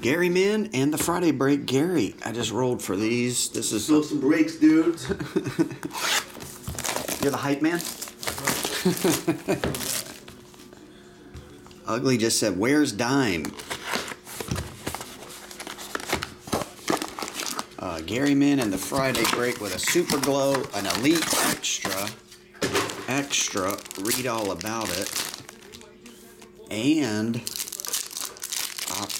Gary Man and the Friday break. Gary, I just rolled for these. This is Throw some breaks, dude. you're the hype man. Ugly just said, "Where's Dime?" Uh, Gary Man and the Friday break with a super glow, an elite extra, extra. Read all about it, and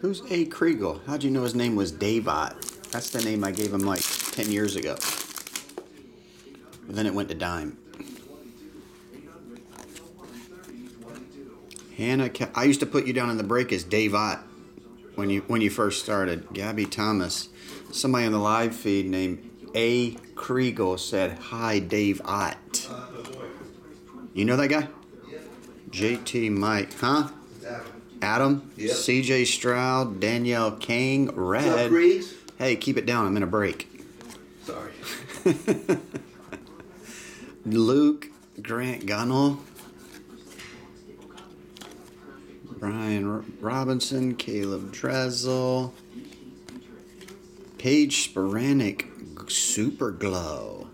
Who's A. Kriegel? How'd you know his name was Davot? That's the name I gave him like 10 years ago. Then it went to Dime. Hannah, I used to put you down in the break as Davot when you when you first started. Gabby Thomas. Somebody on the live feed named A. Kriegel said, Hi, Dave Ott. You know that guy? JT Mike, huh? Adam, Yep. CJ Stroud, Danielle King, Red. Hey, keep it down. I'm in a break. Sorry. Luke, Grant Gunnell, Brian Robinson, Caleb Dressel, Paige Spiranac, Super Glow.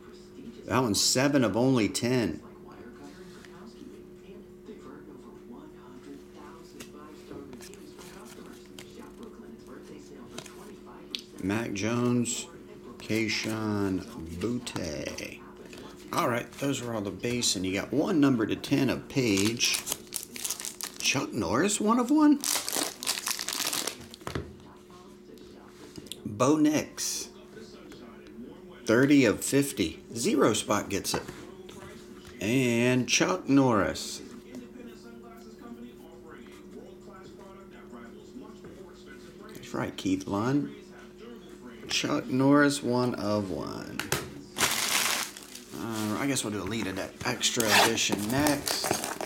That one's seven of only ten. Mac Jones, Kayshon Boutte. All right, those are all the base, and you got one number to ten of page. Chuck Norris, one of one. Bo Nix, thirty of fifty. Zero spot gets it. And Chuck Norris. That's right, Keith Lund. Chuck Norris, one of one. Uh, I guess we'll do a lead of that extra edition next.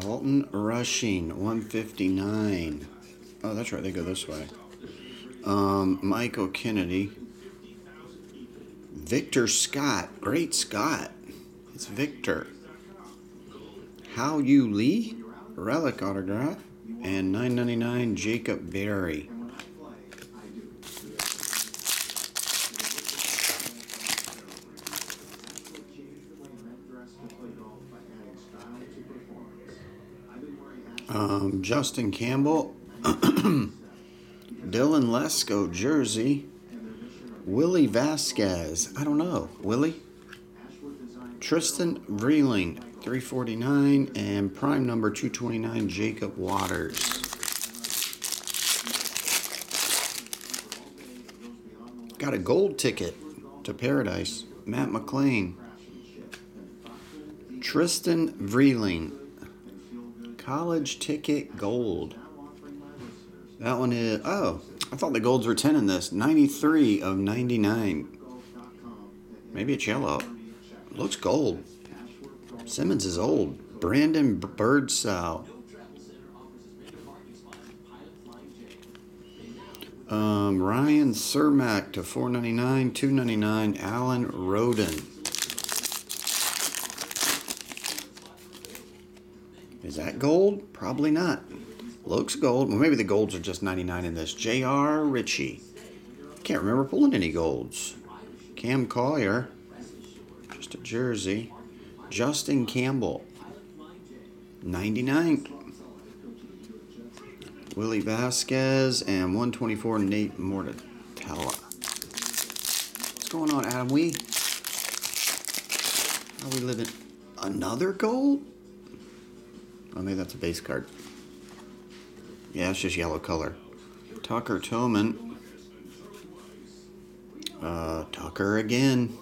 Dalton Rushing, 159. Oh, that's right, they go this way. Um, Michael Kennedy. Victor Scott, great Scott. It's Victor. Hao-Yu Lee, relic autograph. And 999 Jacob Berry. Um, Justin Campbell, Dylan Lesko, jersey. Willie Vasquez, I don't know. Willie? Trystan Vrieling, 349. And prime number 229, Jacob Watters. Got a gold ticket to paradise. Matt McLean. Trystan Vrieling. College ticket gold. That one is. Oh, I thought the golds were 10 in this. 93 of 99. Maybe it's yellow. Looks gold. Simmons is old. Brandon Birdsell. Um, Ryan Cermak to 499, 299. Alan Roden. Is that gold? Probably not. Looks gold. Well, maybe the golds are just 99 in this. J.R. Ritchie. Can't remember pulling any golds. Cam Collier. Just a jersey. Justin Campbell. 99. Willie Vasquez and 124 Nate Mortatella. What's going on, Adam? We are we living? Another gold? Oh, maybe that's a base card. Yeah, it's just yellow color. Tucker Toman. Uh, Tucker again.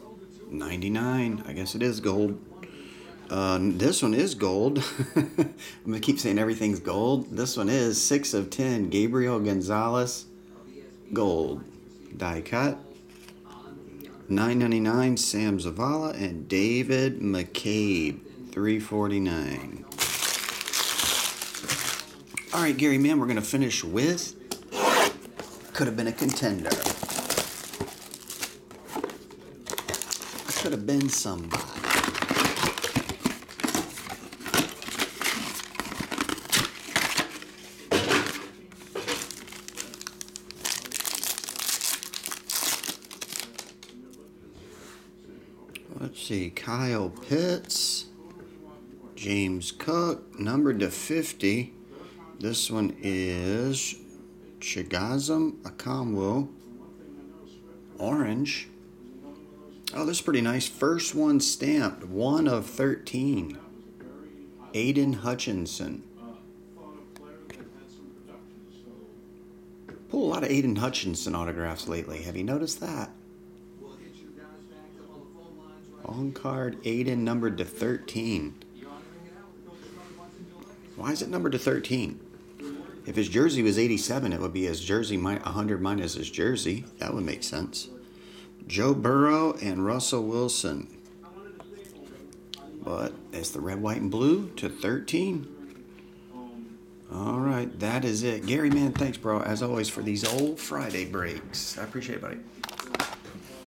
99. I guess it is gold. Uh, this one is gold. I'm going to keep saying everything's gold. This one is 6 of 10. Gabriel Gonzalez. Gold. Die cut. 999 Sam Zavala and David McCabe 349. All right, Gary, man, we're going to finish with could have been a contender. I could have been somebody. Let's see, Kyle Pitts, James Cook, numbered to 50. This one is Chigoziem Okonkwo, orange. Oh, this is pretty nice. First one stamped, one of 13. Aidan Hutchinson. Pull a lot of Aidan Hutchinson autographs lately. Have you noticed that? On card Aidan numbered to 13. Why is it numbered to 13? If his jersey was 87, it would be his jersey 100 minus his jersey. That would make sense. Joe Burrow and Russell Wilson. But it's the red, white, and blue to 13. All right, that is it. Gary, man, thanks, bro, as always, for these old Friday breaks. I appreciate it, buddy.